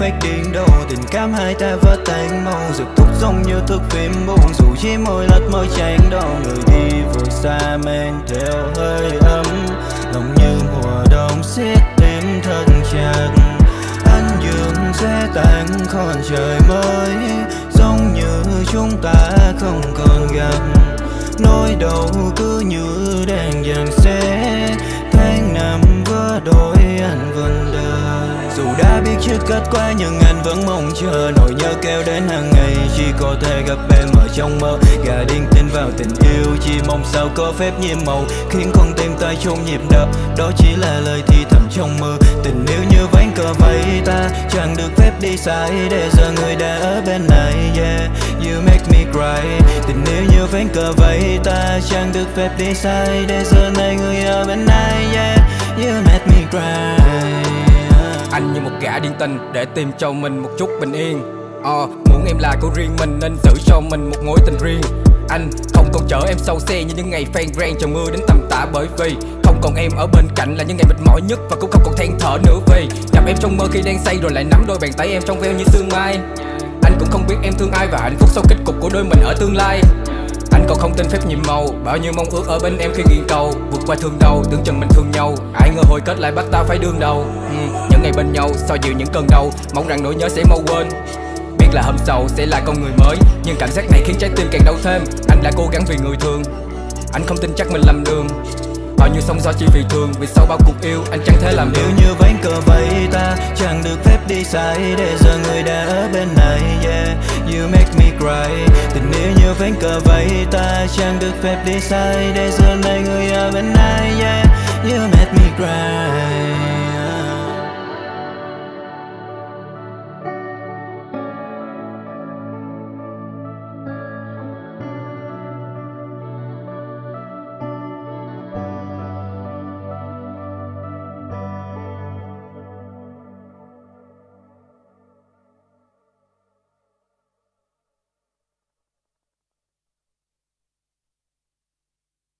Em khiến đâu điên Tình cảm hai ta vỡ tan màu. Giật thúc giống như thức phim buồn Dù chỉ môi lật môi chán đau Người đi vừa xa mang theo hơi ấm, Lòng như mùa đông siết tim thân chặt. Anh dường sẽ tan còn trời mới, Giống như chúng ta không còn gặp. Nỗi đau cứ như đang dần xa Dù đã biết chưa kết quả nhưng anh vẫn mong chờ. Nỗi nhớ kéo đến hàng ngày Chỉ có thể gặp em ở trong mơ. Gà điên tin vào tình yêu Chỉ mong sao có phép nhiệm màu. Khiến con tim ta chung nhịp đập Đó chỉ là lời thì thầm trong mơ. Tình yêu như ván cờ vây ta Chẳng được phép đi sai. Để giờ người đã ở bên này Yeah, you make me cry. Tình yêu như ván cờ vây ta Chẳng được phép đi sai. Để giờ này người ở bên này Yeah, điện tình để tìm cho mình một chút bình yên. Ờ, muốn em là của riêng mình nên giữ cho mình một mối tình riêng. Anh không còn chở em sau xe như những ngày fan grand trời mưa đến tầm tã bởi vì Không còn em ở bên cạnh là những ngày mệt mỏi nhất và cũng không còn than thở nữa vì Gặp em trong mơ khi đang say rồi lại nắm đôi bàn tay em trong veo như sương mai. Anh cũng không biết em thương ai và hạnh phúc sau kết cục của đôi mình ở tương lai còn không tin phép nhiệm màu. Bao nhiêu mong ước ở bên em khi nghiêng cầu. Vượt qua thương đau, tưởng chừng mình thương nhau. Ai ngờ hồi kết lại bắt ta phải đương đầu. Ừ, Những ngày bên nhau, so dịu những cơn đau. Mong rằng nỗi nhớ sẽ mau quên. Biết là hôm sau sẽ là con người mới. Nhưng cảm giác này khiến trái tim càng đau thêm. Anh đã cố gắng vì người thương. Anh không tin chắc mình làm đường. Bao nhiêu sóng gió chỉ vì thương Vì sau bao cuộc yêu anh chẳng thể làm Yêu như ván cờ vậy ta Chẳng được phép đi sai. Để giờ người đã ở bên này Yeah, you make me cry. Tình yêu như ván cờ vậy ta Chẳng được phép đi sai. Để giờ này người ở bên này Yeah, You make me cry.